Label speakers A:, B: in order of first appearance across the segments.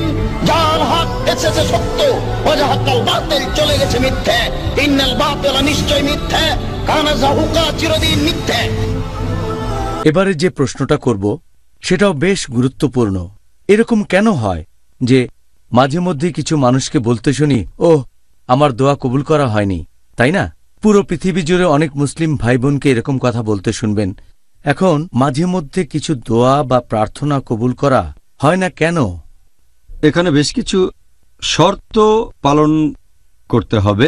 A: বলেন এসেছে সত্য বাতিল চলে গেছে মিথ্যে, ইন্নাল বাতিল নিশ্চয় মিথ্যে, কানা জাহুকা চিরদিন মিথ্যে।
B: এবারে যে প্রশ্নটা করব, সেটাও বেশ গুরুত্বপূর্ণ। এরকম কেন হয় যে, মাঝে মধ্যে কিছু মানুষকে বলতে শুনি ও আমার দোয়া কবুল করা হয়নি। তাই না? পুরো পৃথিবী জুড়ে অনেক মুসলিম ভাই বোনকে এরকম কথা বলতে শুনবেন। এখন মাঝে মধ্যে কিছু দোয়া বা প্রার্থনা কবুল করা হয় না কেন?
C: এখানে বেশ কিছু শর্ত পালন করতে হবে।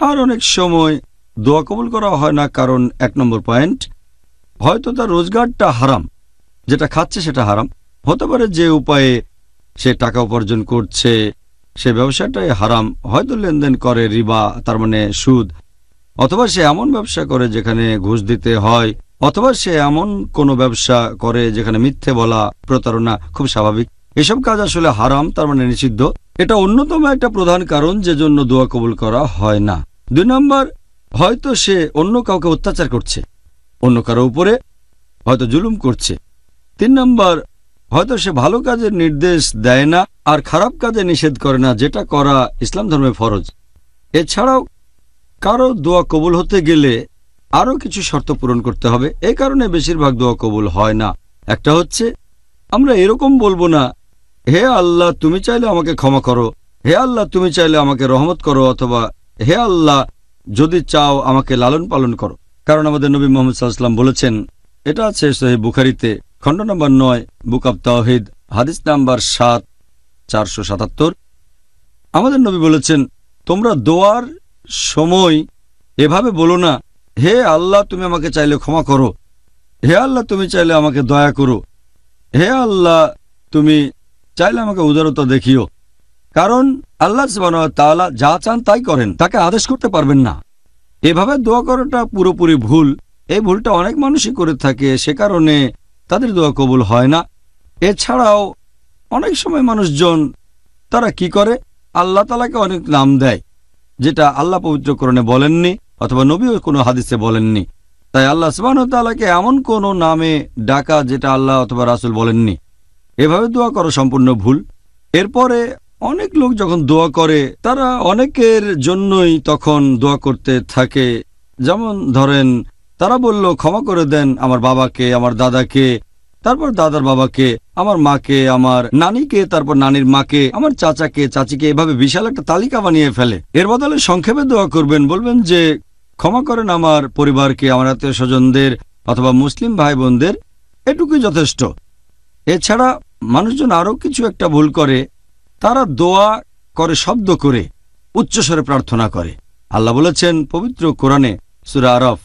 C: আর অনেক সময় দোয়া কবুল করা হয় না, কারণ এক নম্বর পয়েন্ট, হয়তো তার রোজগারটা হারাম, যেটা খাচ্ছে সেটা হারাম। হতে পারে যে উপায়ে সে টাকা উপার্জন করছে, সে ব্যবসাটাই হারাম, হয়তো লেনদেন করে রিবা, তার মানে সুদ। অথবা সে এমন ব্যবসা করে যেখানে ঘুষ দিতে হয়, অথবা সে এমন কোনো ব্যবসা করে যেখানে মিথ্যে বলা, প্রতারণা খুব স্বাভাবিক। এসব কাজ আসলে হারাম, তার মানে নিষিদ্ধ। এটা অন্যতম একটা প্রধান কারণ যে জন্য দোয়া কবুল করা হয় না। দুই নম্বর, হয়তো সে অন্য কাউকে অত্যাচার করছে, অন্য কারও উপরে হয়তো জুলুম করছে। তিন নম্বর, হয়তো সে ভালো কাজের নির্দেশ দেয় না আর খারাপ কাজে নিষেধ করে না, যেটা করা ইসলাম ধর্মে ফরজ। এছাড়াও, কারও দোয়া কবুল হতে গেলে আরও কিছু শর্ত পূরণ করতে হবে। এ কারণে বেশিরভাগ দোয়া কবুল হয় না। একটা হচ্ছে, আমরা এরকম বলব না হে আল্লাহ, তুমি চাইলে আমাকে ক্ষমা করো। হে আল্লাহ, তুমি চাইলে আমাকে রহমত করো অথবা হে আল্লাহ, যদি চাও আমাকে লালন পালন করো। কারণ আমাদের নবী মোহাম্মদ সাল্লাম বলেছেন, এটা আছে সোহেব বুখারিতে, খণ্ড নম্বর নয়, বুক অব তাওহিদ, হাদিস নাম্বার সাত, চারশো সাতাত্তর। আমাদের নবী বলেছেন, তোমরা দোয়ার সময় এভাবে বলো না, হে আল্লাহ, তুমি আমাকে চাইলে ক্ষমা করো। হে আল্লাহ, তুমি চাইলে আমাকে দয়া করো। হে আল্লাহ, তুমি চাইলে আমাকে উদারতা দেখিও। কারণ আল্লাহ তাআলা যা চান তাই করেন, তাকে আদেশ করতে পারবেন না। এভাবে দোয়া করাটা পুরোপুরি ভুল। এই ভুলটা অনেক মানুষই করে থাকে, সে কারণে তাদের দোয়া কবুল হয় না। এছাড়াও অনেক সময় মানুষজন, তারা কি করে? আল্লাহ তালাকে অনেক নাম দেয়, যেটা আল্লাহ পবিত্রকরণে বলেননি অথবা নবীও কোনো হাদিসে বলেননি। তাই আল্লাহ সুবাহতালাকে এমন কোনো নামে ডাকা যেটা আল্লাহ অথবা রাসুল বলেননি। এভাবে দোয়া করা সম্পূর্ণ ভুল। এরপরে অনেক লোক যখন দোয়া করে, তারা অনেকের জন্যই তখন দোয়া করতে থাকে। যেমন ধরেন, তারা বলল, ক্ষমা করে দেন আমার বাবাকে, আমার দাদাকে, তারপর দাদার বাবাকে, আমার মাকে, আমার নানিকে, তারপর নানির মাকে, আমার চাচাকে, চাচিকে। এভাবে বিশাল একটা তালিকা বানিয়ে ফেলে। এর বদলে সংক্ষেপে দোয়া করবেন, বলবেন যে, ক্ষমা করেন আমার পরিবারকে, আমার আত্মীয় স্বজনদের অথবা মুসলিম ভাই বোনদের এটুকুই যথেষ্ট। এছাড়া মানুষজন আরও কিছু একটা ভুল করে, তারা দোয়া করে, শব্দ করে, উচ্চস্বরে প্রার্থনা করে। আল্লাহ বলেছেন, পবিত্র কোরআনে সুরা আরফ,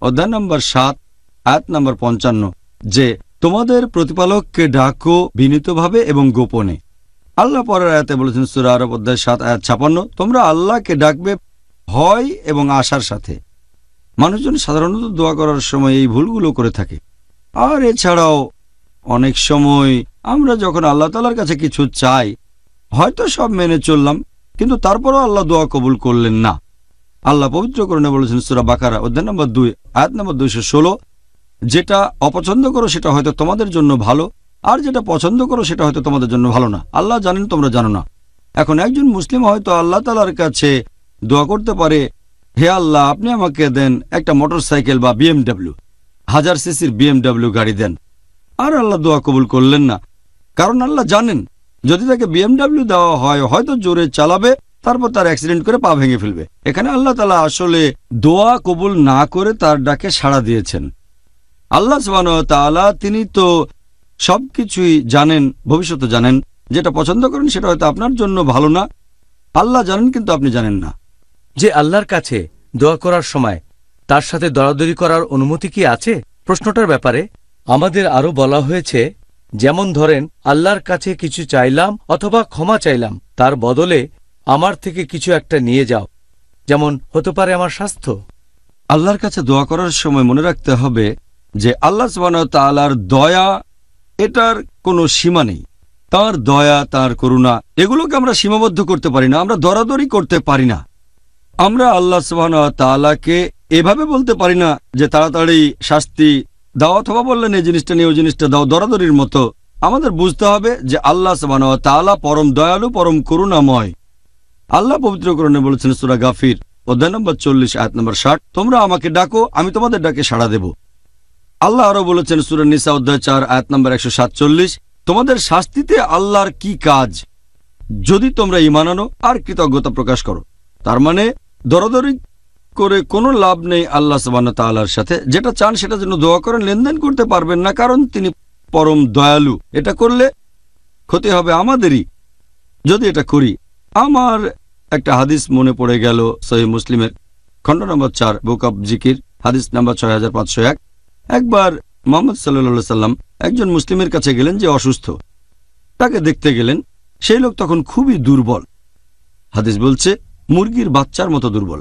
C: অধ্যায় নম্বর সাত, আয়াত নম্বর পঞ্চান্ন, যে, তোমাদের প্রতিপালককে ডাকো বিনীতভাবে এবং গোপনে। আল্লাহ পরের আয়াতে বলেছেন, সুরা আরব অধ্যায় সাত, আয়াত ছাপান্ন, তোমরা আল্লাহকে ডাকবে ভয় এবং আশার সাথে। মানুষজন সাধারণত দোয়া করার সময় এই ভুলগুলো করে থাকে। আর এছাড়াও অনেক সময় আমরা যখন আল্লাহ তালার কাছে কিছু চাই, হয়তো সব মেনে চললাম, কিন্তু তারপরও আল্লাহ দোয়া কবুল করলেন না। আল্লাহ পবিত্র করণে বলেছেন সুরা বাকারা, অধ্যায় নম্বর দুই, আয়াত নম্বর দুইশো ষোলো, যেটা অপছন্দ করো সেটা হয়তো তোমাদের জন্য ভালো, আর যেটা পছন্দ করো সেটা হয়তো তোমাদের জন্য ভালো না। আল্লাহ জানেন, তোমরা জানো না। এখন একজন মুসলিম হয়তো আল্লাহ তালার কাছে দোয়া করতে পারে, হে আল্লাহ, আপনি আমাকে দেন একটা মোটর সাইকেল বা বিএমডাব্লিউ, হাজার সিসির বিএমডাব্লিউ গাড়ি দেন। আর আল্লাহ দোয়া কবুল করলেন না। কারণ আল্লাহ জানেন, যদি তাকে বিএমডাব্লিউ দেওয়া হয়, হয়তো জোরে চালাবে, তারপর তার অ্যাক্সিডেন্ট করে পা ভেঙে ফেলবে। এখানে আল্লাহ তালা আসলে দোয়া কবুল না করে তার ডাকে সাড়া দিয়েছেন। আল্লাহ সবান তালা তিনি তো সবকিছুই জানেন, ভবিষ্যতে জানেন। যেটা পছন্দ করেন সেটা হয়তো আপনার জন্য ভালো না। আল্লাহ জানেন কিন্তু আপনি জানেন না।
B: যে আল্লাহর কাছে দোয়া করার সময় তার সাথে দরাদরি করার অনুমতি কি আছে? প্রশ্নটার ব্যাপারে আমাদের আরও বলা হয়েছে, যেমন ধরেন, আল্লাহর কাছে কিছু চাইলাম অথবা ক্ষমা চাইলাম, তার বদলে আমার থেকে কিছু একটা নিয়ে যাও। যেমন, হতে পারে আমার স্বাস্থ্য।
C: আল্লাহর কাছে দোয়া করার সময় মনে রাখতে হবে যে, আল্লাহ তালার দয়া এটার কোনো সীমা নেই। তার দয়া, তার করুণা, এগুলোকে আমরা সীমাবদ্ধ করতে পারি না, আমরা দরাদরি করতে পারি না। আমরা আল্লাহ তালাকে এভাবে বলতে পারি না যে, তাড়াতাড়ি শাস্তি দাও অথবা বললেন, এই জিনিসটা নিয়ে, ওই জিনিসটা দাও। দরাদরির মতো আমাদের বুঝতে হবে যে আল্লাহ তাআলা পরম দয়ালু, পরম করুণাময়। আল্লাহ পবিত্রকরণে বলেছেন সুরা গাফির, অধ্যায় নম্বর চল্লিশ, আয়াত নম্বর ষাট, তোমরা আমাকে ডাকো, আমি তোমাদের ডাকে সাড়া দেব। আল্লাহ আরও বলেছেন সুরা নিসা, অধ্যায় চার, আয়াত নম্বর একশো সাতচল্লিশ, তোমাদের শাস্তিতে আল্লাহর কি কাজ? যদি তোমরা ইমান আনো আর কৃতজ্ঞতা প্রকাশ করো। তার মানে দরদরি করে কোনো লাভ নেই আল্লাহ সবান তাল্লাহর সাথে। যেটা চান সেটা যেন দোয়া করেন, লেনদেন করতে পারবেন না, কারণ তিনি পরম দয়ালু। এটা করলে ক্ষতি হবে আমাদেরই, যদি এটা করি। আমার একটা হাদিস মনে পড়ে গেল সহি মুসলিমের। খণ্ড নম্বর চার, বুক অব জিকির, হাদিস নাম্বার ছয় হাজার পাঁচশো এক। একবার মোহাম্মদ সাল্লা সাল্লাম একজন মুসলিমের কাছে গেলেন যে অসুস্থ। তাকে দেখতে গেলেন, সেই লোক তখন খুবই দুর্বল। হাদিস বলছে, মুরগির বাচ্চার মতো দুর্বল।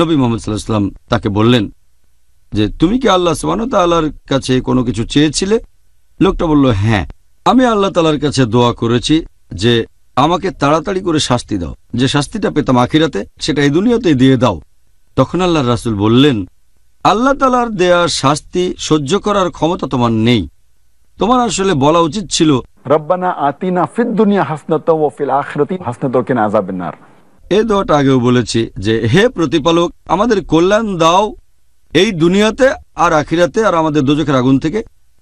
C: নবী মোহাম্মদ সাল্লাহ সাল্লাম তাকে বললেন যে, তুমি কি আল্লাহ সুবাহতাল্লাহর কাছে কোনো কিছু চেয়েছিলে? লোকটা বলল হ্যাঁ আমি আল্লাহ তালার কাছে দোয়া করেছি যে, আমাকে তাড়াতাড়ি করে শাস্তি দাও। যে শাস্তিটা পেতাম আখিরাতে, সেটা এই দুনিয়াতেই দিয়ে দাও। তখন আল্লাহ রাসুল বললেন, আল্লাহ তালার দেয়া শাস্তি সহ্য করার ক্ষমতা তোমার নেই। তোমার আসলে বলা উচিত ছিল,
D: রব্বানা আতিনা ফিদ দুনিয়া ও ফিল আখিরাতি কিনা নার।
C: এই দোয়াটা আগেও বলেছি যে, হে প্রতিপালক, আমাদের কল্যাণ দাও এই দুনিয়াতে আর আখিরাতে আর আমাদের দোজখের আগুন থেকে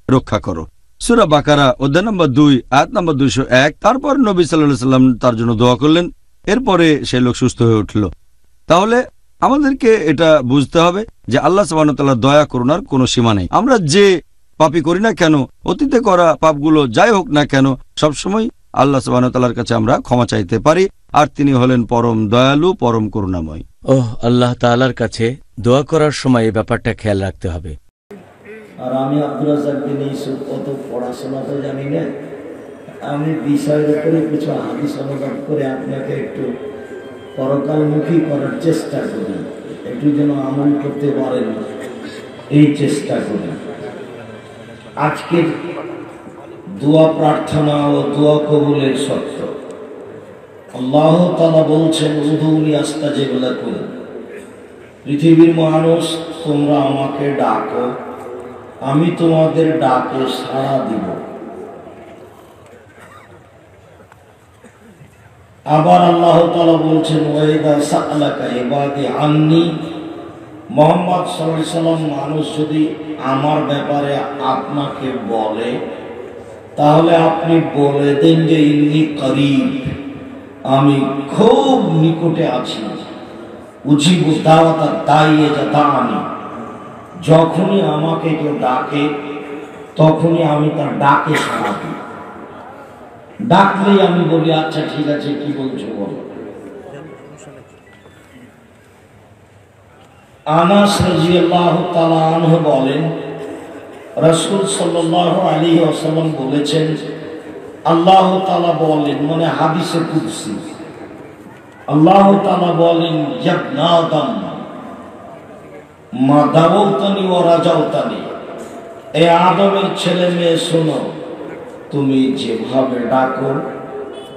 C: রক্ষা করো। সুরা বাকারা, অধ্যায় নম্বর দুই, আয়াত নম্বর দুইশো এক। তারপর নবী সাল্লাহ সাল্লাম তার জন্য দোয়া করলেন। এরপরে সে লোক সুস্থ হয়ে উঠল। তাহলে আমাদেরকে এটা বুঝতে হবে যে, আল্লাহ সাবানতাল্লাহ দয়া, করুণার কোনো সীমা নেই। আমরা যে পাপি করি না কেন, অতীতে করা পাপগুলো যাই হোক না কেন, সবসময় আল্লাহ সাবানতাল্লাহর কাছে আমরা ক্ষমা চাইতে পারি আর তিনি হলেন পরম দয়ালু পরম করুণাময়।
B: ওহ আল্লাহ তাআলার কাছে দোয়া করার সময় এই ব্যাপারটা খেয়াল রাখতে হবে।
E: আর আমি আব্দুল রাজাক বিন ইউসুফ অত পড়াশোনা তো জানি না। আমি বিষয়ের উপরে কিছু হাদিস অনুবাদ করে আপনাকে একটু পরকালমুখী করার চেষ্টা করি। একটু যেন আমল করতে পারেন। এই চেষ্টা করি। আজকের দোয়া প্রার্থনা ও দোয়া কবুলের সত্য আল্লাহ তালা বলছেন উদৌলি আস্তা যেগুলা করে। পৃথিবীর মানুষ, তোমরা আমাকে ডাকো, আমি তোমাদের ডাকে সাড়া দিব। আবার আল্লাহ তালা বলছেন ওয়েদা এবাদে আননি। মোহাম্মদ সাল্লাম মানুষ যদি আমার ব্যাপারে আপনাকে বলে তাহলে আপনি বলে দেন যে ইন্নি করিব। আমি খুব নিকটে আছি। উজিব দাওয়াতা দাইয়ে যা আমি। যখনই আমাকে কেউ ডাকে, তখনই আমি তার ডাকে সাড়া দিই। ডাকলেই আমি বলি আচ্ছা ঠিক আছে, কি বলছো বলো? আনাস রাজিয়াল্লাহ তাআলা আনহু বলেন রাসূল সাল্লাল্লাহু আলাইহি ওয়াসাল্লাম বলেছেন, আল্লাহ তালা বলেন মানে হাদিসে কুদসি, আল্লাহ তালা বলেন, ইয়াবনা আদম মা দাওতানি ও রাজাওতানি এ আদমের ছেলে মেয়ে শোনো, তুমি যেভাবে ডাকো,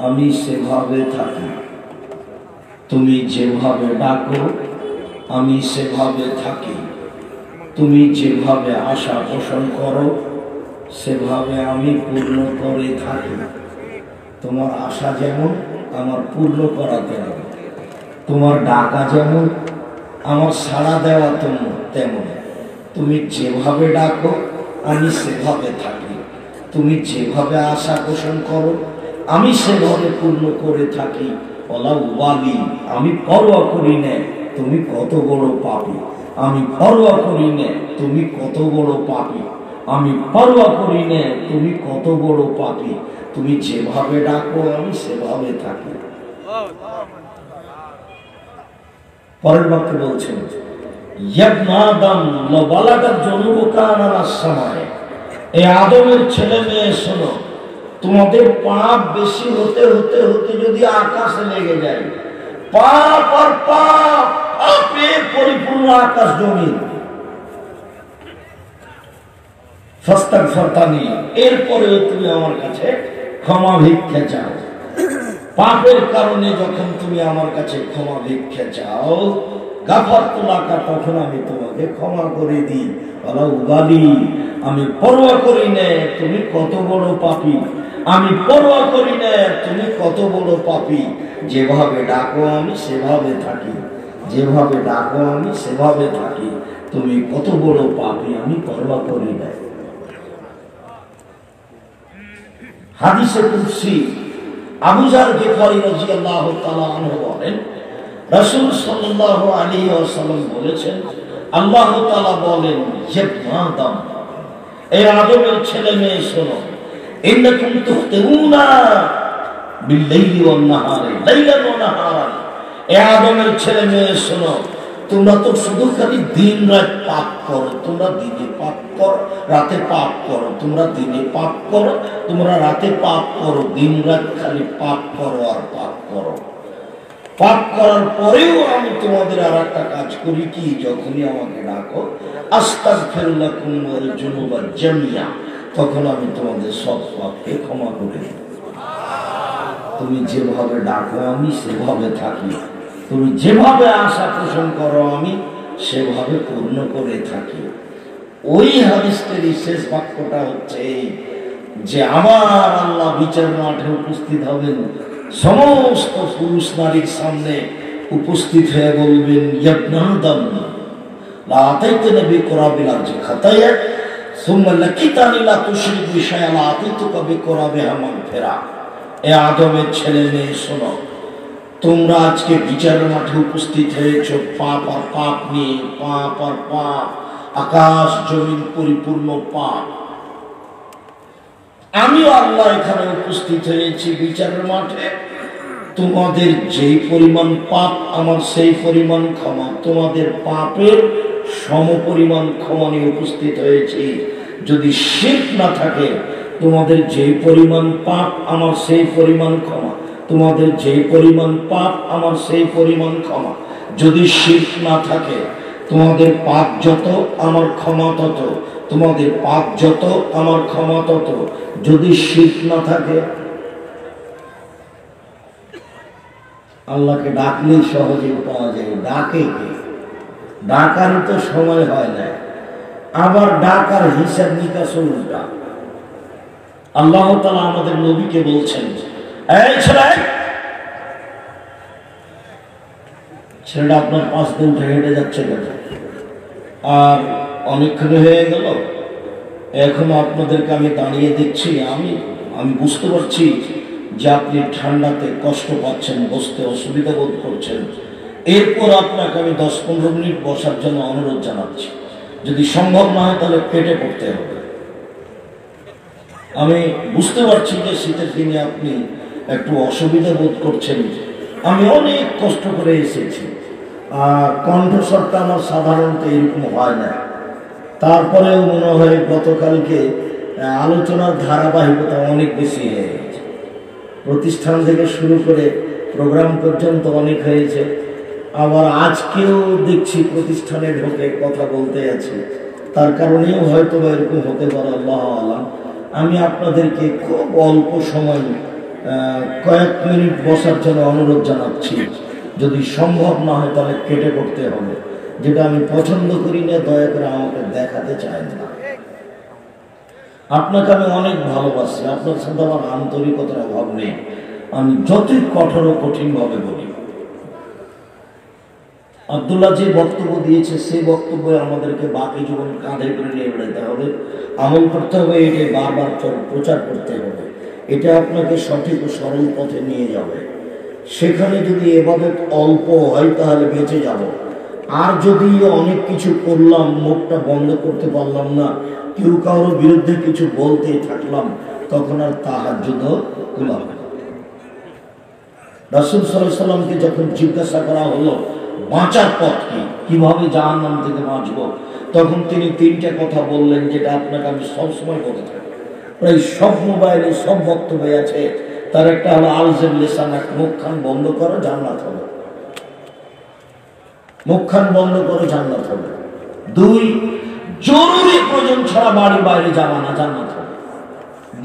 E: আমি সেভাবে থাকি। তুমি যেভাবে ডাকো, আমি সেভাবে থাকি। তুমি যেভাবে আশা পোষণ করো, সেভাবে আমি পূর্ণ করে থাকি। তোমার আশা যেমন, আমার পূর্ণ করা তেমন। তোমার ডাকা যেমন, আমার সাড়া দেওয়া তেমন তেমন। তুমি যেভাবে ডাকো, আমি সেভাবে থাকি। তুমি যেভাবে আশা পোষণ করো, আমি সেভাবে পূর্ণ করে থাকি। ওলা ওয়ালি, আমি পরোয়া করি না, তুমি কত বড় পাপি। আমি পরোয়া করি না, তুমি কত বড় পাপি। আমি পরোয়া করি না, তুমি কত বড় পাপি। তুমি যেভাবে ডাকো, আমি সেভাবে থাকি। পরের বাক্যে বলছেন আদমের ছেলে মেয়ে, শোনো, তোমাদের পাপ বেশি হতে হতে হতে যদি আকাশে লেগে যায়, পাপ আর পাপ পাপে পরিপূর্ণ আকাশ জমি ফস্তাক ফর্তানি এরপরেও তুমি আমার কাছে ক্ষমা ভিক্ষা চাও। পাপের কারণে যখন তুমি আমার কাছে ক্ষমা ভিক্ষা চাও, গাফার তোলাকা তখন আমি তোমাকে ক্ষমা করে দিই। বলা উবালি আমি পরোয়া করি না, তুমি কত বড় পাপি। আমি পরোয়া করি না, তুমি কত বড় পাপি। যেভাবে ডাকো, আমি সেভাবে থাকি। যেভাবে ডাকো আমি, সেভাবে থাকি তুমি কত বড় পাপি, আমি পরোয়া করি না হাদিসে কুদসি আবুজার গেফারি রাদিয়াল্লাহু তাআলা আনহু বলেন, রাসূল সাল্লাল্লাহু আলাইহি ওয়াসাল্লাম বলেছেন, আল্লাহ তাআলা বলেন যে আদম এই আদমের ছেলে মেয়ে শোনো, ইন্নাকুম তুখতিউনা বিল্লাইলি ওয়ান নাহারি, লাইলান ওয়া নাহারান। এ আদমের ছেলে মেয়ে, শোনো, তোমরা তো শুধু খালি দিন রাত পাপ করো, তোমরা দিনে পাপ করো, রাতে পাপ করো, তোমরা দিনে পাপ করো, তোমরা রাতে পাপ করো, দিন রাত খালি পাপ করো আর পাপ করো। পাপ করার পরেও আমি তোমাদের আর একটা কাজ করি কি, যখনই আমাকে ডাকো আস্তাক ফেরুল্লাহ কুমার জনুবা জামিয়া, তখন আমি তোমাদের সব পাপকে ক্ষমা করে তুমি যেভাবে ডাকো, আমি সেভাবে থাকি। তুমি যেভাবে আশা পোষণ করো, আমি সেভাবে পূর্ণ করে থাকি। ওই হাদিসের শেষ বাক্যটা হচ্ছে যে আমার আল্লাহ বিচার মাঠে উপস্থিত হবেন, সমস্ত পুরুষ নারীর সামনে উপস্থিত হয়ে বলবেন ছেলে মেয়ে, শোনো তোমরা আজকে বিচারের মাঠে উপস্থিত হয়েছ। পাপ আর পাপ নিয়ে, পাপ আর পাপ। আকাশ, জমিন, পরিপূর্ণ পাপ। আমিও আল্লাহ এখানে উপস্থিত হয়েছি বিচারের মাঠে। তোমাদের যেই পরিমাণ পাপ, আমার সেই পরিমাণ ক্ষমা। তোমাদের পাপের সম পরিমাণ ক্ষমা নিয়ে উপস্থিত হয়েছি। যদি শিখ না থাকে, তোমাদের যেই পরিমাণ পাপ, আমার সেই পরিমাণ ক্ষমা। তোমাদের যে পরিমাণ পাপ, আমার সেই পরিমাণ ক্ষমা। যদি শিখ না থাকে, তোমাদের পাপ যত, আমার ক্ষমা তত। তোমাদের পাপ যত, আমার ক্ষমা তত। যদি শিখ না থাকে, আল্লাহকে ডাকলেই সহজে পাওয়া যায়। ডাকে কে? ডাকারই তো সময় হয় না। আবার ডাকার হিসাব নিকাশ উল্টা আল্লাহ তালা আমাদের নবীকে বলছেন এই ছেলে। ছেলেটা আপনার পাঁচ দিন হেঁটে যাচ্ছে আর অনেকক্ষণ হয়ে গেল। এখন আপনাদেরকে আমি দাঁড়িয়ে দেখছি আমি আমি বুঝতে পারছি যে আপনি ঠান্ডাতে কষ্ট পাচ্ছেন, বসতে অসুবিধা বোধ করছেন। এরপর আপনাকে আমি দশ পনেরো মিনিট বসার জন্য অনুরোধ জানাচ্ছি। যদি সম্ভব না হয় তাহলে পেটে পড়তে হবে। আমি বুঝতে পারছি যে শীতের দিনে আপনি একটু অসুবিধা বোধ করছেন। আমি অনেক কষ্ট করে এসেছি। আর কণ্ঠস্বরটা আমার সাধারণত এরকম হয় না। তারপরেও মনে হয় গতকালকে আলোচনার ধারাবাহিকতা অনেক বেশি হয়ে গেছে। প্রতিষ্ঠান থেকে শুরু করে প্রোগ্রাম পর্যন্ত অনেক হয়েছে। আবার আজকেও দেখছি প্রতিষ্ঠানে ঢোকে কথা বলতে আছে। তার কারণেও হয়তো এরকম হতে পারে, আল্লাহ আলাম। আমি আপনাদেরকে খুব অল্প সময় কয়েক মিনিট বসার জন্য অনুরোধ জানাচ্ছি। যদি সম্ভব না হয় তাহলে কেটে করতে হবে। যেটা আমি পছন্দ করি না, দয়া করে আমাকে দেখাতে চাই না। আপনাকে আমি অনেক ভালোবাসি। আপনার সাথে আমার আন্তরিকতার অভাব নেই। আমি যতই কঠোর ও কঠিন ভাবে বলি। আবদুল্লাহ যে বক্তব্য দিয়েছে, সেই বক্তব্যে আমাদেরকে বাকি জীবন কাঁধে করে নিয়ে বেড়াতে হবে। আমল করতে হবে, এটাই বারবার চর- প্রচার করতে হবে। এটা আপনাকে সঠিক ও সরল পথে নিয়ে যাবে। সেখানে যদি এভাবে অল্প হয়, তাহলে বেঁচে যাব। আর যদি অনেক কিছু করলাম, মুখটা বন্ধ করতে পারলাম না, কেউ কারোর বিরুদ্ধে কিছু বলতে থাকলাম, তখন আর তাহার যুদ্ধ কুলাম রাসুল সাল্লামকে যখন জিজ্ঞাসা করা হলো, বাঁচার পথ কি? কীভাবে জাহান নাম থেকে বাঁচব? তখন তিনি তিনটা কথা বললেন, যেটা আপনাকে আমি সবসময় বলে থাকি। প্রায় সব মোবাইলে সব বক্তব্যে আছে। তার একটা হলো আলজের লেসান এক মুখখান বন্ধ করো জান্নাত হবে। মুখখান বন্ধ করো জান্নাত হবে। দুই জরুরি প্রয়োজন ছাড়া বাড়ি বাইরে যাওয়া না জান্নাত হবে।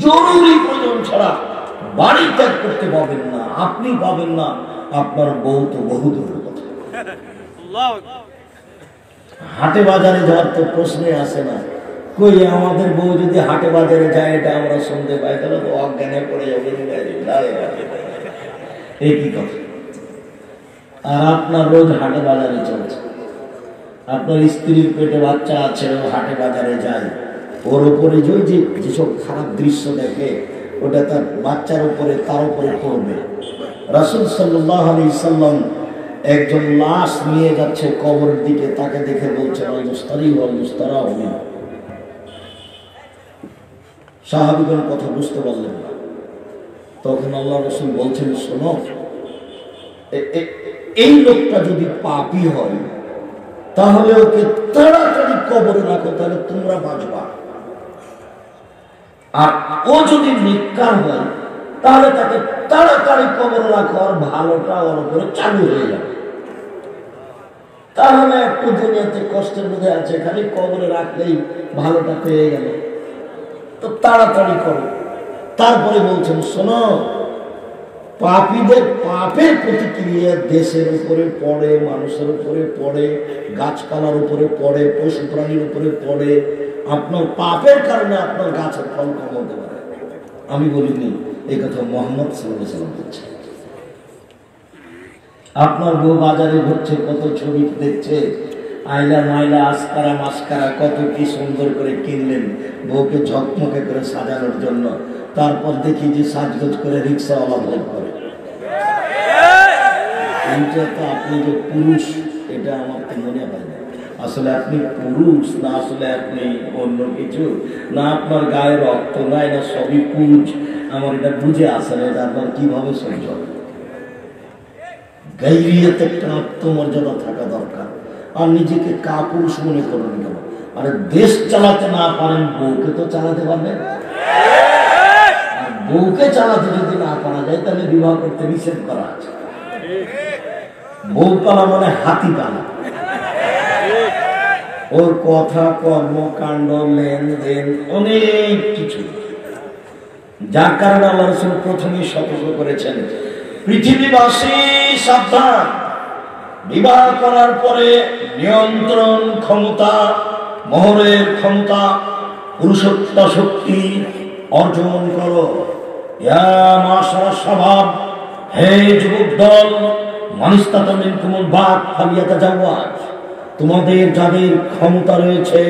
E: জরুরি প্রয়োজন ছাড়া বাড়ি ত্যাগ করতে পাবেন না আপনি পাবেন না। আপনার বউ তো বহু দূরের কথা। হাটে বাজারে যাওয়ার তো প্রশ্নই আসে না। কই আমাদের বউ যদি হাটে বাজারে যায়, এটা আমরা শুনতে পাই, তাহলে তো অজ্ঞানে পড়ে যাবে, এই কি কথা? আর আপনার রোজ হাটে বাজারে চলছে। আপনার স্ত্রীর পেটে বাচ্চা আছে, ও হাটে বাজারে যায়। ওর ওপরে যে যেসব খারাপ দৃশ্য দেখে, ওটা তার বাচ্চার উপরে, তার উপরে পড়বে। রাসুল সাল্লাহ আলি সাল্লাম একজন লাশ নিয়ে যাচ্ছে কবরের দিকে, তাকে দেখে বলছে অল মুস্তারা হবে সাহাবিগণ কথা বুঝতে পারলেন না। তখন আল্লাহ রসুল বলছেন, শোনো এই লোকটা যদি পাপি হয়, তাহলে ওকে তাড়াতাড়ি কবরে রাখো, তাহলে তোমরা বাঁচবা। আর ও যদি নিকার হয়, তাহলে তাকে তাড়াতাড়ি কবরে রাখো, আর ভালোটা ওর উপরে চালু হয়ে যাবে। তাহলে একটু দুনিয়াতে কষ্টের মধ্যে আছে, খালি কবরে রাখলেই ভালোটা পেয়ে গেল। তো তাড়াতাড়ি করো। তারপরে বলছেন, শোনো, পাপীদের পাপের প্রতিক্রিয়া দেশের উপরে পড়ে, মানুষের উপরে পড়ে, গাছপালার উপরে পড়ে পশু প্রাণীর উপরে পড়ে। আপনার পাপের কারণে আপনার গাছের ফল কম হতে পারে। আমি বলিনি এই কথা মোহাম্মদ সাল্লাম বলছে আপনার বউ বাজারে ঘুরছে, কত ছবি দেখছে আইলা মাইলা আসকারা মাস্কারা, কত কি সুন্দর করে কিনলেন, বউকে ঝকমকে করে সাজানোর জন্য। তারপর দেখি যে সাজগোজ করে রিক্সাওয়ালা ভোগ করে। আপনি যে পুরুষ, এটা আমার তো মনে হয় না। আসলে আপনি পুরুষ, না আসলে আপনি অন্য কিছু? না আপনার গায়ে রক্ত, না না সবই পুরুষ। আমার এটা বুঝে আসে না, এটা আপনার কীভাবে সহ্য গাইরিয়াতে একটা আত্মমর্যাদা থাকা দরকার। আর নিজেকে কাপুরুষ মনে করবেন কেন? আরে দেশ চালাতে না পারেন, বউকে তো চালাতে পারবেন। বউকে চালাতে যদি না পারা যায়, তাহলে বিবাহ করতে নিষেধ করা আছে। বউ পালা মানে হাতি পালা। ওর কথা কর্মকাণ্ড লেনদেন, অনেক কিছু। যার কারণে আল্লাহ রসুল প্রথমেই সতর্ক করেছেন, পৃথিবীবাসী সাবধান। বিবাহ করার পরে নিয়ন্ত্রণ ক্ষমতা, মোহরের ক্ষমতা, পুরুষত্ব শক্তি অর্জন করো। স্বভাব। হে যুবক দল মানিস্তাতামিন কুমুল বাদ ফালিয়াতা জাওয়াজ তোমাদের যাদের ক্ষমতা রয়েছে,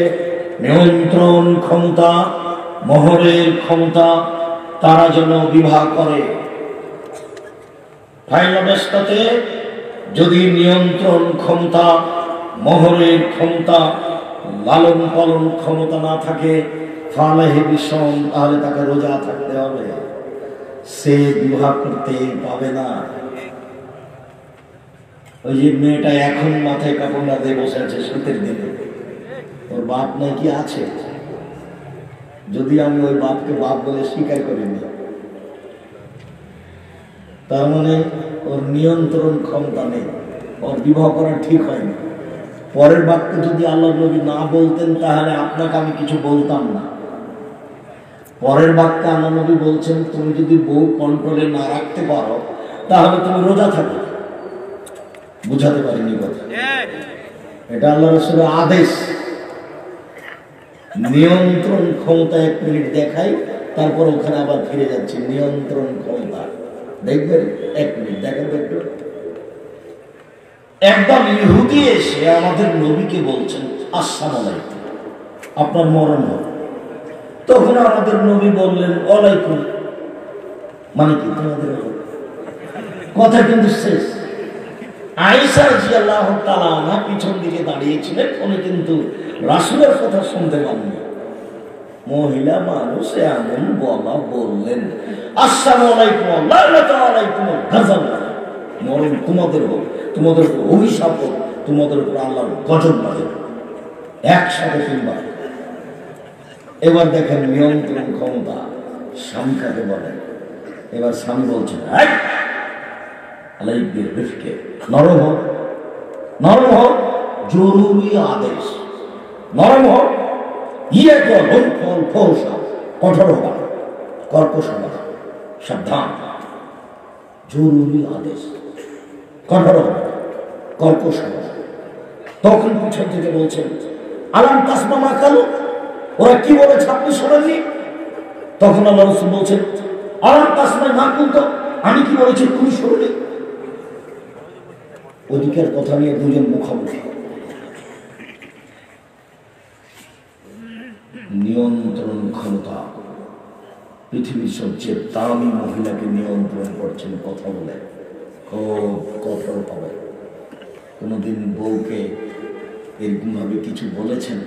E: নিয়ন্ত্রণ ক্ষমতা, মোহরের ক্ষমতা, তারা যেন বিবাহ করে। ফাইনাবেস্তাতে যদি নিয়ন্ত্রণ ক্ষমতা মোহরের ক্ষমতা, লালন পালন ক্ষমতা না থাকে, ফালাহে বিষম, তাহলে তাকে রোজা থাকতে হবে। সে বিবাহ করতে পাবে না। ওই যে মেয়েটা এখন মাথায় কাপড় দিয়ে বসে আছে শীতের দিনে। ওর বাপ নাকি আছে? যদি আমি ওই বাপকে বাপ বলে স্বীকার করিনি তার মানে ওর নিয়ন্ত্রণ ক্ষমতা নেই। ওর বিবাহ করা ঠিক হয়নি। পরের বাক্যে যদি আল্লাহ নবী না বলতেন, তাহলে আপনাকে আমি কিছু বলতাম না। পরের বাক্যে আল্লাহ নবী বলছেন, তুমি যদি বউ কন্ট্রোলে না রাখতে পারো, তাহলে তুমি রোজা থাকো। বুঝাতে পারিনি কথা। এটা আল্লাহ রসুলের আদেশ। নিয়ন্ত্রণ ক্ষমতা এক মিনিট দেখাই, তারপর ওখানে আবার ফিরে যাচ্ছে। নিয়ন্ত্রণ ক্ষমতা। দেখবেন, এক মিনিট। দেখেন একটু। একদম ইহুদি এসে আমাদের নবীকে বলছেন, আসসালাম আলাইকুম, আপনার মরণ হবে তখন আমাদের নবী বললেন, ওয়ালাইকুম মানে কি তোমাদের কথা কিন্তু শেষ। আইসা জি আল্লাহ তালা পিছন দিকে দাঁড়িয়েছিলেন উনি কিন্তু রাসুলের কথা শুনতে পাননি। মহিলা মানুষ এমন বলা বললেন আসসালামু তোমাদের হোক তোমাদের অভিশাপ হোক তোমাদের উপর আল্লাহর গজব লাগে একসাথে তিনবার এবার দেখেন নিয়ন্ত্রণ ক্ষমতা স্বামী কাকে বলেন এবার স্বামী বলছেন "এই, আলাইকে রিফকে নরম হোক নরম হোক জরুরি আদেশ। নরম হোক ইয়ে করুন ফল ফৌসা কঠোর হবা কর্কশ হবা সাবধান। জরুরি আদেশ। কঠোর কর্কশ তখন পিছন থেকে বলছেন, আলাম তাসমা মা কালো? ওরা কি বলেছে আপনি শোনেননি? তখন আল্লাহ রসুল বলছেন, আলাম তাসমা মা কিন্তু? আমি কি বলেছি, তুমি শোনি ওদিকের কথা নিয়ে দুজন মুখোমুখি। নিয়ন্ত্রণ ক্ষমতা। পৃথিবীর সবচেয়ে দামি মহিলাকে নিয়ন্ত্রণ করছেন কথা বলে। খুব কঠোর হবে কোনোদিন বউকে এরকমভাবে কিছু বলেছেন?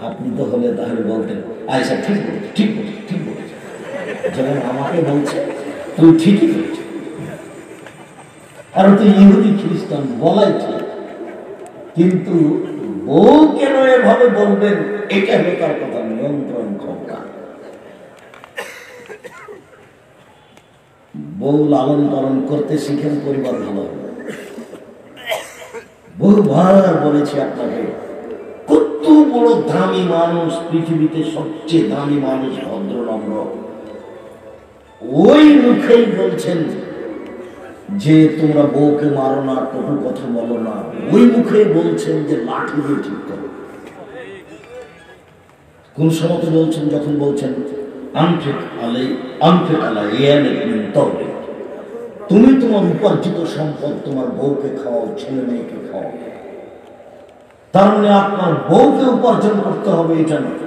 E: আপনি তো হলে তাহলে বলতেন আয়সা ঠিক বলেছে ঠিক বলেছে ঠিক বলেছে যেমন আমাকে বলছে তুই ঠিকই বলেছ। আর তুই ইহুদি, খ্রিস্টান বলাই ঠিক। কিন্তু বউ কেন এভাবে বলবেন? এটা হলো কথা, নিয়ন্ত্রণ ক্ষমতা। বউ লালন পালন করতে শিখেন, পরিবার ভালো হবে। বহুবার বলেছি আপনাকে, কত বড় দামি মানুষ পৃথিবীতে সবচেয়ে দামি মানুষ ভদ্র নম্র ওই মুখেই বলছেন যে, তোমরা বউকে মারো না কটু কথা বলো না। ওই মুখেই বলছেন যে, লাঠি দিয়ে ঠিক কোন সময় তো বলছেন যখন বলছেন, আনফিক আলাই আনফিক আলাই ইয়ানিক মিন তওরিক তুমি তোমার উপার্জিত সম্পদ তোমার বউকে খাওয়াও, ছেলে মেয়েকে খাওয়াও। তার মানে আপনার বউকে উপার্জন করতে হবে, এটা নয়।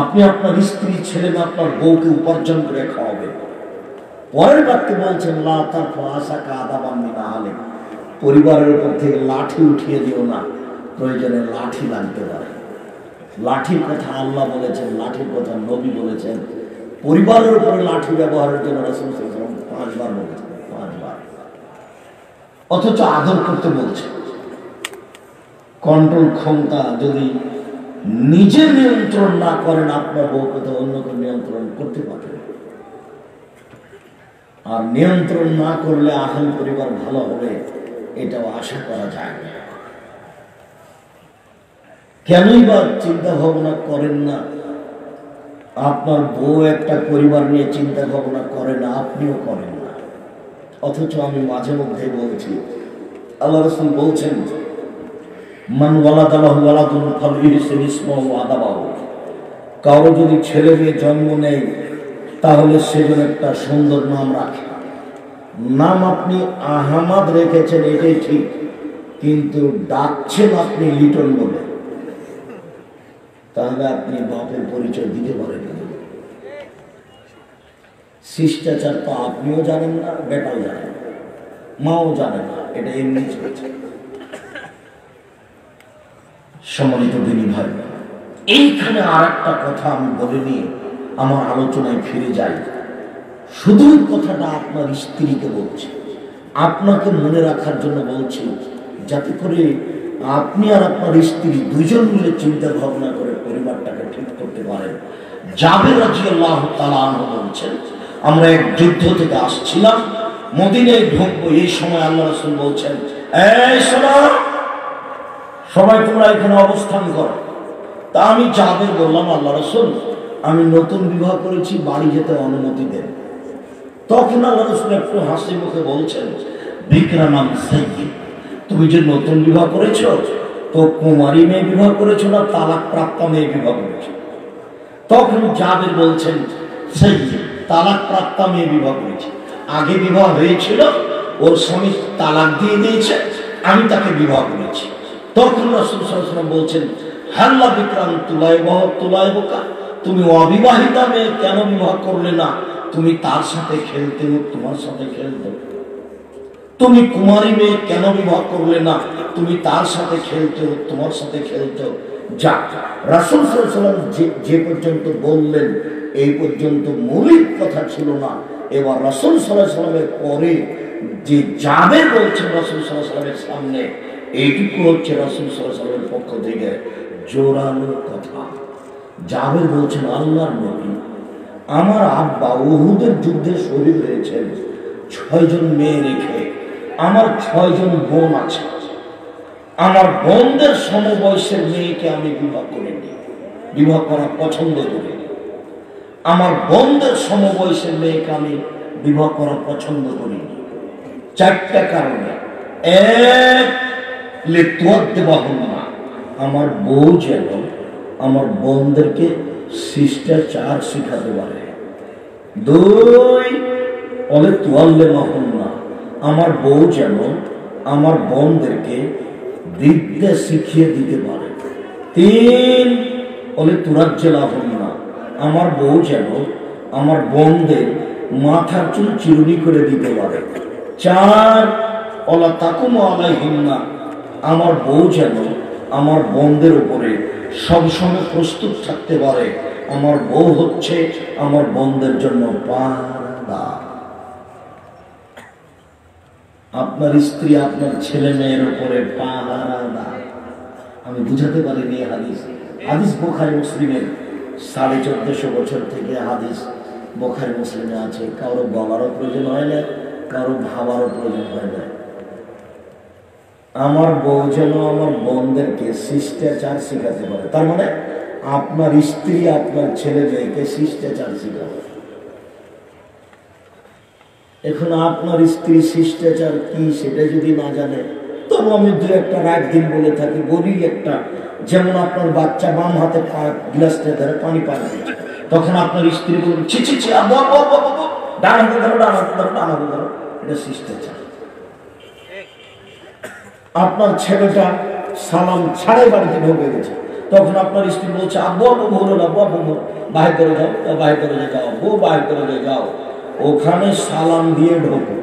E: আপনি আপনার স্ত্রী, ছেলে মেয়ে আপনার বউকে উপার্জন করে খাওয়াবেন। পরের বাক্যে বলছেন, লা তার আশা কাদা বান্নি না হলে পরিবারের উপর থেকে লাঠি উঠিয়ে দিও না, প্রয়োজনে লাঠি লাগতে পারে লাঠির কথা আল্লাহ বলেছেন, লাঠির কথা নবী বলেছেন। পরিবারের উপরে লাঠি ব্যবহারের জন্য রসুল পাঁচবার বলেছেন, পাঁচবার। অথচ আদর করতে বলছে। কন্ট্রোল ক্ষমতা যদি নিজে নিয়ন্ত্রণ না করেন, আপনার বউকে তো অন্য কেউ নিয়ন্ত্রণ করতে পারবেন আর নিয়ন্ত্রণ না করলে আহল পরিবার ভালো হবে, এটাও আশা করা যায় না। কেনই বা চিন্তা ভাবনা করেন না? আপনার বউ একটা পরিবার নিয়ে চিন্তা ভাবনা করে না, আপনিও করেন না। অথচ আমি মাঝে মধ্যে বলছি, আল্লাহ রসুল বলছেন, মান কারও যদি ছেলে মেয়ে জন্ম নেয়, তাহলে সেজন একটা সুন্দর নাম রাখে। নাম আপনি আহমাদ রেখেছেন, এটাই ঠিক। কিন্তু ডাকছেন আপনি লিটন বলে। তাহলে আপনি বাপের পরিচয় দিতে পারেন। শিষ্টাচার তো আপনিও জানেন না, বেটাও জানেন মাও জানেন না, এটা এমনি চলছে। সম্মানিত দিনী ভাই, এইখানে আর একটা কথা আমি বলে নিয়ে আমার আলোচনায় ফিরে যাই। শুধু কথাটা আপনার স্ত্রীকে বলছি, আপনাকে মনে রাখার জন্য বলছি, যাতে করে আপনি আর আপনার স্ত্রী দুজন মিলে চিন্তা ভাবনা করে পরিবারটাকে ঠিক করতে পারেন। জাবের রাজি আল্লাহ বলছেন, আমরা এক যুদ্ধ থেকে আসছিলাম, মদিনায় ঢুকবো, এই সময় আল্লাহ রসুল বলছেন সবাই তোমরা এখানে অবস্থান করো। তা আমি যাবে বললাম, আল্লাহ রসুল, আমি নতুন বিবাহ করেছি, বাড়ি যেতে অনুমতি দেন। তখন আল্লাহ রসুল একটু হাসি মুখে বলছেন সাইয়িদ তুমি যে নতুন বিবাহ করেছ, তো কুমারী মেয়ে বিবাহ করেছ না তালাক প্রাপ্ত মেয়ে বিবাহ করেছ? তখন জাবের বলছেন, সেই তালাক প্রাপ্ত মেয়ে বিবাহ করেছে। আগে বিবাহ হয়েছিল, ওর স্বামী তালাক দিয়ে দিয়েছে, আমি তাকে বিবাহ করেছি। তখন রাসুল বলছেন, হাল্লা বিক্রাম তুলাই বহ তুলাই বোকা তুমি অবিবাহিতা মেয়ে, কেন বিবাহ করলে না? তুমি তার সাথে খেলতে, তোমার সাথে খেলতে। তুমি কুমারী মেয়ে কেন বিবাহ করলে না? তুমি তার সাথে খেলতে তোমার সাথে খেলতে যা রাসুল সাল্লাম যে পর্যন্ত বললেন, এই পর্যন্ত মৌলিক কথা ছিল না। এবার রাসুল সাল্লাহ সাল্লামের পরে যে যাবে বলছেন রাসুল সাল্লাহ সাল্লামের সামনে, এইটুকু হচ্ছে রাসুল সাল্লাহ সাল্লামের পক্ষ থেকে জোরালো কথা। জাবের বলছেন আল্লাহর নবী। আমার আব্বা উহুদের যুদ্ধে শহীদ হয়েছেন। ছয়জন মেয়ে রেখে আমার ছয়জন বোন আছে। আমার বোনদের সমবয়সের মেয়েকে আমি বিবাহ করিনি। বিবাহ করা পছন্দ করি। আমার বোনদের সমবয়সের মেয়েকে আমি বিবাহ করা পছন্দ করিনি চারটা কারণে। এক লেতুয়াদ্দেবাহুন্না আমার বউ যেন আমার বোনদেরকে শিষ্টাচার শিখাতে পারে দুই অলে তোয়াল্লে মাহুন্না আমার বউ যেন আমার বোনদেরকে বিদ্যা শিখিয়ে দিতে পারে। তিন, বলে অলে তুরাজ্জে না। আমার বউ যেন আমার বোনদের মাথার চুল চিরুনি করে দিতে পারে। চার অলা তাকুম আলাইহিন্না। আমার বউ যেন আমার বোনদের উপরে সবসময় প্রস্তুত থাকতে পারে। আমার বউ হচ্ছে আমার বোনদের জন্য পাহারা আপনার স্ত্রী আপনার ছেলে মেয়ের উপরে পাহারা আমি বুঝাতে পারিনি হাদিস। হাদিস বোখারি মুসলিমের সাড়ে চোদ্দশো বছর থেকে হাদিস বোখারি মুসলিমে আছে। কারও বলারও প্রয়োজন হয় না, কারও ভাবারও প্রয়োজন হয় না। আমার বউ যেন আমার বোনদেরকে শিষ্টাচার শিখাতে পারে। তার মানে আপনার স্ত্রী আপনার ছেলে মেয়েকে শিষ্টাচার শিখাবে। এখন আপনার স্ত্রী শিষ্টাচার কি সেটা যদি না জানে, তবু আমি দু একটা রাত দিন বলে থাকি, বলি একটা, যেমন আপনার বাচ্চা বাম হাতে গ্লাসটা ধরে পানি পান। তখন আপনার স্ত্রী বলবে, ছি ছি ছি ধরো, ডান ধরো ডান ধরো। এটা শিষ্টাচার। আপনার ছেলেটা সালাম ছাড়াই বাড়িতে ঢুকে গেছে। তখন আপনার স্ত্রী বলছে, আব্বু আব্বু হলো আব্বু আব্বু বাহির করে যাও, বাহির করে যাও, আব্বু, বাহির করে যাও। ওখানে সালাম দিয়ে ঢোকো।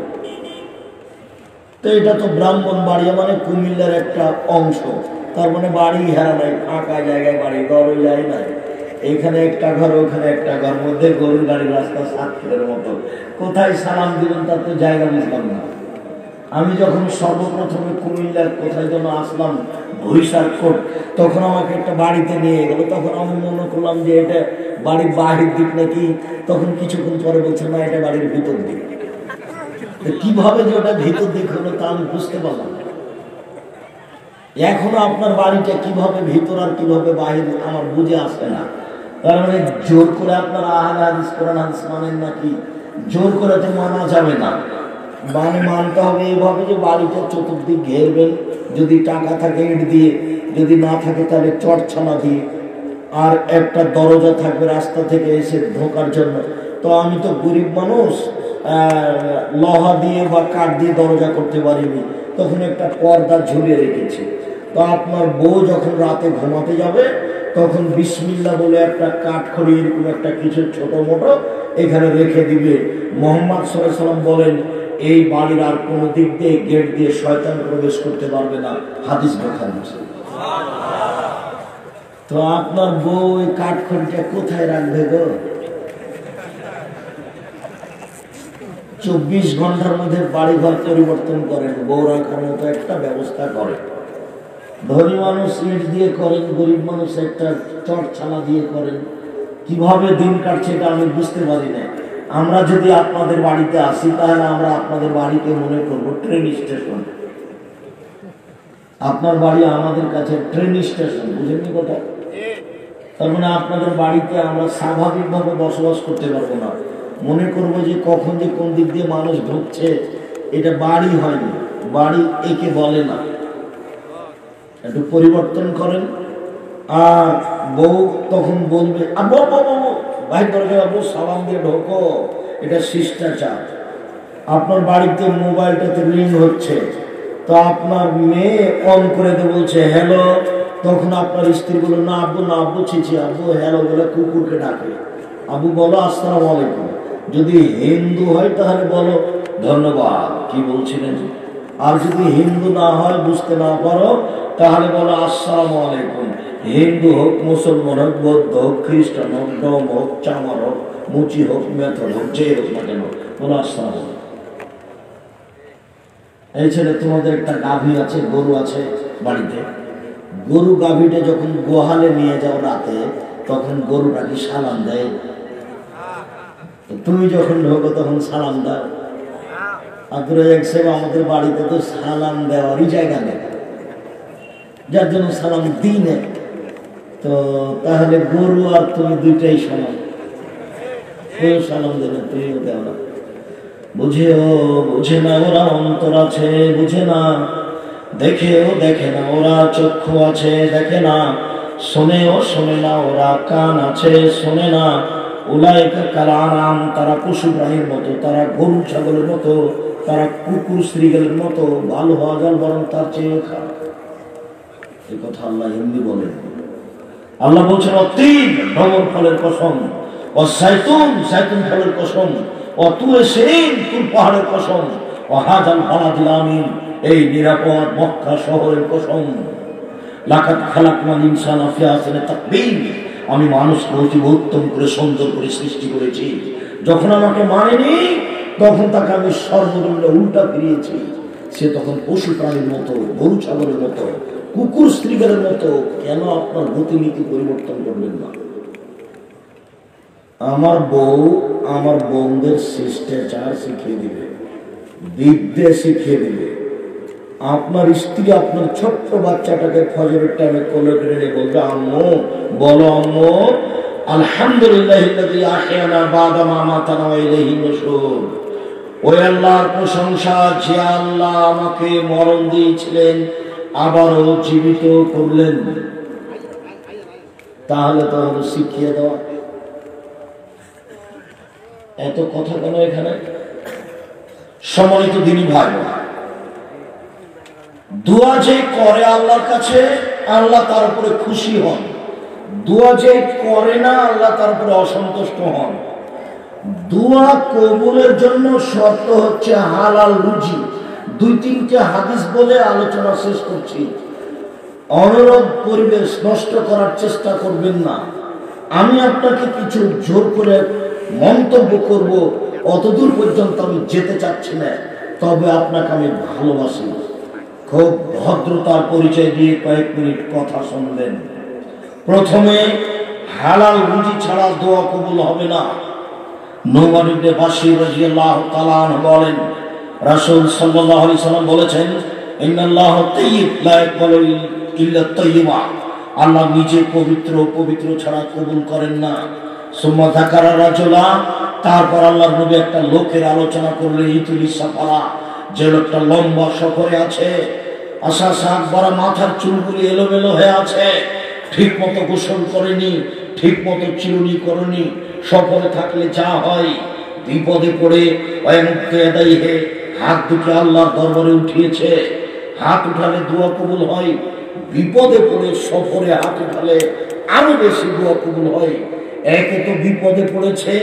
E: তো এটা তো ব্রাহ্মণ বাড়ি মানে কুমিল্লার একটা অংশ। তার মানে বাড়ি হেরা নাই, ফাঁকা জায়গায় বাড়ি, ঘরও যায় নাই। এখানে একটা ঘর, ওখানে একটা ঘর, মধ্যে গরুর গাড়ির রাস্তা সাত কিলোর মতো। কোথায় সালাম দিবেন তার তো জায়গা বুঝলাম না। আমি যখন সর্বপ্রথমে কুমিল্লার কোথায় যেন আসলাম কোট তখন আমাকে একটা বাড়িতে নিয়ে গেল তখন আমি মনে করলাম যে এটা বাড়ির বাহির দিক নাকি। তখন কিছুক্ষণ পরে বলছে, না, এটা বাড়ির ভিতর দিক। কীভাবে যে ওটা ভিতর দিক হলো তা আমি বুঝতে পারলাম এখনও আপনার বাড়িটা কীভাবে ভিতর আর কীভাবে বাহির আমার বুঝে আসে না। তার মানে জোর করে আপনারা আহলে হাদিস, কোরআন, হাদিস মানেন নাকি? জোর করে তো মানা যাবে না। মানে মানতে হবে এভাবে যে বাড়িটা চতুর্দিক ঘেরবেন। যদি টাকা থাকে ইট দিয়ে, যদি না থাকে তাহলে চটছানা দিয়ে। আর একটা দরজা থাকবে রাস্তা থেকে এসে ঢোকার জন্য। তো আমি তো গরিব মানুষ লোহা দিয়ে বা কাঠ দিয়ে দরজা করতে পারিনি। তখন একটা পর্দা ঝুলিয়ে রেখেছি। তো আপনার বউ যখন রাতে ঘুমাতে যাবে, তখন বিসমিল্লা বলে একটা কাঠ খড়ি, এরকম একটা কিছু ছোট মোটো এখানে রেখে দিবে। মোহাম্মদ সাল্লাম বলেন এই বাড়ির আর কোনো দিক দিয়ে গেট দিয়ে শয়তান প্রবেশ করতে পারবে না। হাদিস তো আপনার বউ ওই কাঠখড়িটা কোথায় রাখবে গো? চব্বিশ ঘণ্টার মধ্যে বাড়ি ঘর পরিবর্তন করেন। বউ রাখার মতো একটা ব্যবস্থা করে। ধনী মানুষ ইট দিয়ে করেন, গরিব মানুষ একটা চট ছালা দিয়ে করেন। কীভাবে দিন কাটছে এটা আমি বুঝতে পারি না আমরা যদি আপনাদের বাড়িতে আসি, তাহলে আমরা আপনাদের বাড়িতে মনে করব ট্রেন স্টেশন আপনার বাড়ি আমাদের কাছে ট্রেন স্টেশন বুঝেননি কথা? তার মানে আপনাদের বাড়িতে আমরা স্বাভাবিকভাবে বসবাস করতে পারব না। মনে করব যে কখন যে কোন দিক দিয়ে মানুষ ঢুকছে, এটা বাড়ি হয়নি। বাড়ি একে বলে না। একটু পরিবর্তন করেন। আর বউ তখন বলবে আব্বু ভাই আব্বু সালাম দিয়ে ঢোকো। এটা শিষ্টাচার। আপনার বাড়িতে মোবাইলটাতে রিং হচ্ছে। তো আপনার মেয়ে অন করে দিয়ে বলছে, হ্যালো। তখন আপনার স্ত্রী বলো না আব্বু না আব্বু ছিছি আব্বু, হ্যালো বলে কুকুরকে ডাকে। আব্বু বলো, আসসালাম আলাইকুম। যদি হিন্দু হয় তাহলে বলো, ধন্যবাদ। কি বলছিলেন? আর যদি হিন্দু না হয়, বুঝতে না পারো, তাহলে বলো, আসসালাম আলাইকুম। হিন্দু হোক, মুসলমান হোক, বৌদ্ধ হোক, খ্রিস্টান হোক ডম হোক, চামার হোক, মুচি হোক, মেথর হোক, যে হোক না কেন আসসালাম আলাইকুম এই ছেলে তোমাদের একটা গাভী আছে, গরু আছে বাড়িতে। গরু গাভীটা যখন গোহালে নিয়ে যাও রাতে, তখন গরুটা কি সালাম দেয়? তুমি যখন ঢোকো তখন সালাম দাও। আব্দুল রাজাক সাহেব আমাদের বাড়িতে তো সালাম দেওয়ারই জায়গা নেই। যার জন্য সালাম দিই না তো তাহলে গরু আর তুমি দুইটাই সমান। কেউ সালাম দেবে তুমিও দেও না। বুঝেও, বুঝে না, ওরা অন্তর আছে, বুঝে না। দেখেও দেখে না, ওরা চক্ষু আছে, দেখে না। শোনেও শোনে না, ওরা কান আছে, শোনে না। উলাইকা কালারাম তারা পশু প্রাণীর মতো, তারা গরু ছাগলের মতো, তারা কুকুর শ্রীগেলের মতো ভালো হওয়া যান বরং তার চেয়ে খারাপ। এ কথা আল্লাহ হিন্দি বলেন। আল্লাহ বলছেন অতীন ভ্রমণ ফলের কসম, ও সাইতুন সাইতুন ফলের কসম, ও তুরে সেন তুর পাহাড়ের কসম, ও হাজাল ফালাদিল এই নিরাপদ মক্কা শহরের কসম। লাকাত খালাকমান ইনসান আফিয়া আসেনে তাকবীর, আমি মানুষকে অতি উত্তম করে সুন্দর করে সৃষ্টি করেছি। যখন আমাকে মানেনি তখন তাকে আমি সর্বদণ্ড উল্টা ফিরিয়েছি। সে তখন পশু প্রাণীর মতো, গরু ছাগলের মতো কুকুর স্ত্রীদের মতো কেন আপনার গতিনীতি পরিবর্তন করবেন না? আমার বউ আমার বোনদের শিষ্টাচার শিখিয়ে দিবে, বিদ্যে শিখিয়ে দিবে। আপনার স্ত্রী আপনার ছোট্ট বাচ্চাটাকে ফজরের টাইমে কোলে নিয়ে বলবে, আম্মু, বলো আম্মু, আলহামদুলিল্লাহ আখিয়ানা বাদামা মাতানা ইলাইহি নুশুর ওই আল্লাহর প্রশংসা যে আল্লাহ আমাকে মরণ দিয়েছিলেন আবারও জীবিত করলেন। তাহলে তো হলো শিখিয়ে দেওয়া। এত কথা কেন এখানে? সম্মানিত দিনী ভাই, দোয়া যে করে আল্লাহর কাছে, আল্লাহ তার উপরে খুশি হন। দোয়া যে করে না, আল্লাহ তার উপরে অসন্তুষ্ট হন। দোয়া কবুলের জন্য শর্ত হচ্ছে হালাল রুজি। দুই তিনটে হাদিস বলে আলোচনা শেষ করছি। অনুরোধ পরিবেশ নষ্ট করার চেষ্টা করবেন না। আমি আপনাকে কিছু জোর করে মন্তব্য করব, অতদূর পর্যন্ত আমি যেতে চাচ্ছি না, তবে আপনাকে আমি ভালোবাসি। খুব ভদ্রতার পরিচয় দিয়ে কয়েক মিনিট কথা শুনবেন। প্রথমে, হালাল রুজি ছাড়া দোয়া কবুল হবে না। নোমান ইবনে বাশির রাদিয়াল্লাহু তাআলা বলেন রাসূল সাল্লাল্লাহু আলাইহি সাল্লাম বলেছেন, ইন্নাল্লাহ তাইয়্যিব, লা ইয়াকবালু ইল্লা তাইয়্যিবা। আল্লাহ নিজে পবিত্র পবিত্র ছাড়া কবুল করেন না। সুম্মা যাকারা রাজুলা, তারপর আল্লাহর নবী একটা লোকের আলোচনা করলেন, ইতুল সাফারা যে লোকটা লম্বা সফরে আছে আশা শাক বড় মাথার চুলগুলি এলোমেলো হয়ে আছে ঠিক মতো গোসল করেনি ঠিক মতো চিরুনি করেনি, সফরে থাকলে যা হয়, বিপদে পড়ে অয়মুক্তাই হে হাত দুটো আল্লাহর দরবারে উঠিয়েছে। হাত উঠালে দোয়া কবুল হয়। বিপদে পড়ে সফরে হাত উঠালে আরও বেশি দোয়া কবুল হয়। একে তো বিপদে পড়েছে,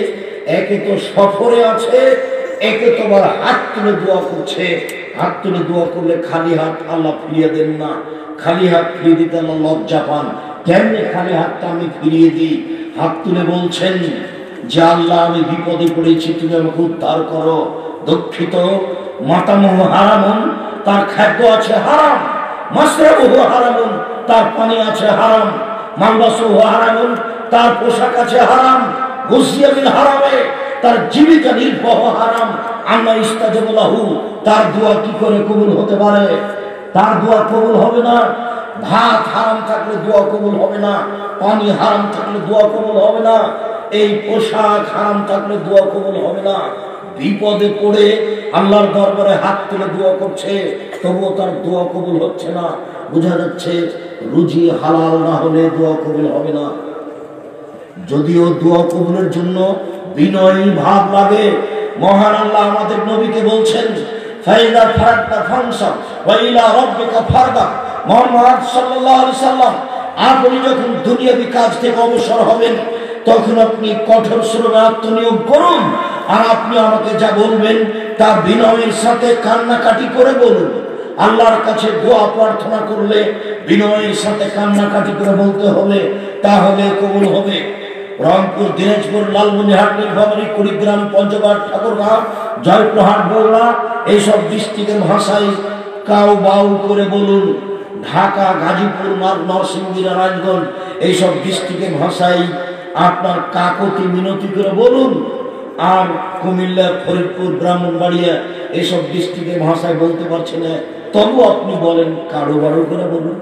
E: একে তো সফরে আছে, একে তো আবার হাত তুলে দোয়া করছে। হাত তুলে দোয়া করলে খালি হাত আল্লাহ ফিরিয়ে দেন না। খালি হাত ফিরিয়ে দিতে আল্লাহ লজ্জা পান। কেমনে খালি হাতটা আমি ফিরিয়ে দিই? হাত তুলে বলছেন, যে আল্লাহ আমি বিপদে পড়েছি, তুমি আমাকে উদ্ধার করো। দুঃখিত। মাতামহ হারামন, তার খাদ্য আছে হারাম। মাসরাবহ হারামন, তার পানি আছে হারাম। মালবাসহ হারামন, তার পোশাক আছে হারাম। গুসিয়াবিন হারামে, তার জীবিকা নির্বাহ হারাম। আল্লাহ ইস্তাজবুল্লাহু তার দোয়া কি করে কবুল হতে পারে? তার দোয়া কবুল হবে না। ভাত হারাম থাকলে দোয়া কবুল হবে না। পানি হারাম থাকলে দোয়া কবুল হবে না। এই পোশাক হারাম থাকলে দোয়া কবুল হবে না। বিপদে পড়ে আল্লাহর দরবারে হাত তুলে দোয়া করছে, তবুও তার দোয়া কবুল হচ্ছে না। বোঝা যাচ্ছে রুজি হালাল না হলে দোয়া কবুল হবে না। যদিও দোয়া কবুলের জন্য বিনয়ী ভাব লাগে, মহান আল্লাহ আমাদের নবীকে বলছেন ফাইলা ফারাক্তা ফাংশন ওয়াইলা রব্বিকা ফারগা মোহাম্মদ সাল্লাল্লাহু আলাইহি সাল্লাম, আপনি যখন দুনিয়াবি কাজ থেকে অবসর হবেন তখন আপনি কঠোর শ্রমে আত্মনিয়োগ করুন। আর আপনি আমাকে যা বলবেন তা বিনয়ের সাথে কান্নাকাটি করে বলুন। আল্লাহর কাছে দোয়া প্রার্থনা করলে বিনয়ের সাথে কান্নাকাটি করে বলতে হবে তাহলে কবুল হবে। রংপুর, দিনাজপুর, লালমনিরহাট নীলফামারী কুড়িগ্রাম, পঞ্চগড়, ঠাকুরগাঁও, জয়পুরহাট, বগুড়া, এইসব ডিস্ট্রিক্টের ভাষায় কাউ বাউ করে বলুন। ঢাকা, গাজীপুর নরসিংদী, নারায়ণগঞ্জ, এইসব ডিস্ট্রিক্টের ভাষায় আপনার কাকতি মিনতি করে বলুন। আর কুমিল্লা ফরিদপুর, ব্রাহ্মণবাড়িয়া এইসব ডিস্ট্রিক্টের ভাষায় বলতে পারছে না। তবু আপনি বলেন, কারও বারো করে বলুন।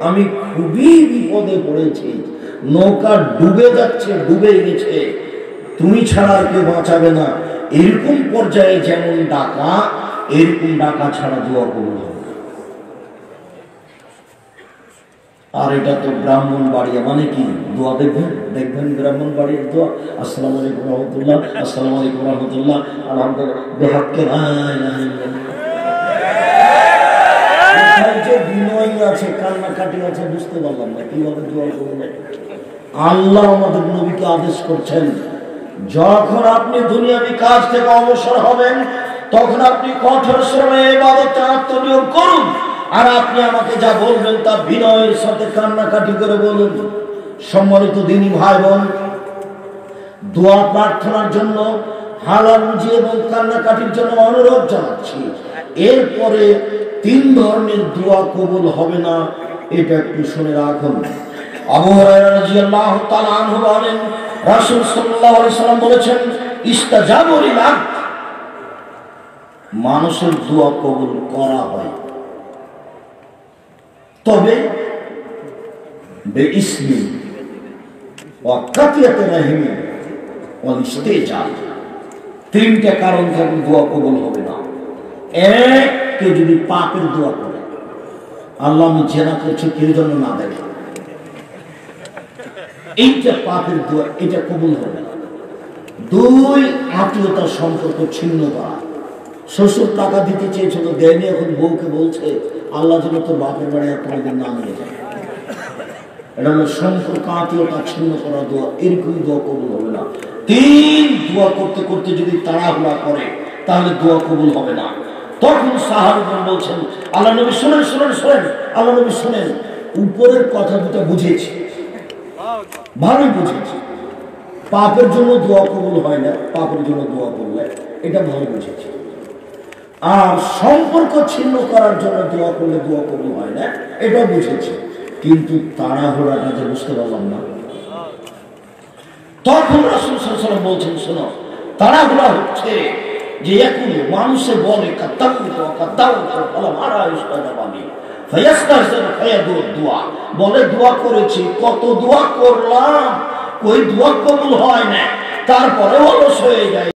E: আমি খুবই বিপদে পড়েছি। নৌকা ডুবে যাচ্ছে, ডুবে গেছে। তুমি ছাড়া আর কেউ বাঁচাবে না। এরকম পর্যায়ে যেমন ডাকা, এরকম ডাকা ছাড়া দোয়া কবুল হবে আর এটা তো ব্রাহ্মণ বাড়িয়া মানে কি? দোয়া দেখবেন? দেখবেন ব্রাহ্মণ বাড়ির দোয়া? আসসালামু আলাইকুম রহমতুল্লাহ, আসসালামু আলাইকুম রহমতুল্লাহ, আলহামদুলিল্লাহ। আছে, কান্নাকাটি আছে, বুঝতে পারলাম না, কীভাবে দোয়া করবেন আল্লাহ আমাদের নবীকে আদেশ করছেন যখন আপনি দুনিয়াবি কাজ থেকে অবসর হবেন, তখন আপনি কঠোর শ্রমে এবাদতে আত্মনিয়োগ করুন। আর আপনি আমাকে যা বলবেন তা বিনয়ের সাথে কান্নাকাটি করে বলুন। সম্মানিত দিনী ভাই বোন দোয়া প্রার্থনার জন্য হালাল এবং কান্নাকাটির জন্য অনুরোধ জানাচ্ছি। এরপরে তিন ধরনের দোয়া কবুল হবে না, এটা একটু শুনে রাখুন। আবু হুরায়রা রাদিয়াল্লাহু তাআলা আনহু বলেন রাসূল সাল্লাম বলেছেন, ইস্তাজাবু লিলাহ মানুষের দোয়া কবুল করা হয়। তবে তিনটা কারণ থাকলে দোয়া কবুল হবে না। এক, কেউ যদি পাপের দোয়া করে, আল্লাহ আমি জেনা করছি, কেউ যেন না দেখে। এইটা পাপের দোয়া এটা কবুল হবে না। দুই, আত্মীয়তার সম্পর্ক ছিন্ন করা শ্বশুর টাকা দিতে চেয়েছিল দেয়নি, এখন বউকে বলছে, আল্লাহ যেন তোর বাপের বাড়ি আর কোনোদিন না নিয়ে যায়। এটা হলো সম্পর্ক, আত্মীয়তা ছিন্ন করা দোয়া এরকম দোয়া কবুল হবে না। তিন, দোয়া করতে করতে যদি তাড়াহুড়া করে, তাহলে দোয়া কবুল হবে না। তখন সাহাবুদ্দিন বলছেন, আল্লাহ নবী শুনেন শুনেন শুনেন, আল্লাহ নবী শুনেন, উপরের কথা দুটো বুঝেছি ভালোই বুঝেছি পাপের জন্য দোয়া কবুল হয় না, পাপের জন্য দোয়া করলে এটা ভালো বুঝেছি। আর সম্পর্ক ছিন্ন করার জন্য দোয়া করলে দোয়া কবুল হয় না, এটাও বুঝেছি। কিন্তু তাড়াহুড়াটা যে বুঝতে পারলাম না। তখন রাসুল সাল্লাম বলছেন, শোনো, তাড়াহুড়া হচ্ছে যে এখন মানুষে বলে কাত্তাউত কাত্তাউত ফলা মারা ইস্তাজাবানি ফায়াস্তাজদার ফায়াদুর দোয়া বলে, দোয়া করেছি। কত দোয়া করলাম ওই দোয়া কবুল হয় না। তারপরে অলস হয়ে যায়।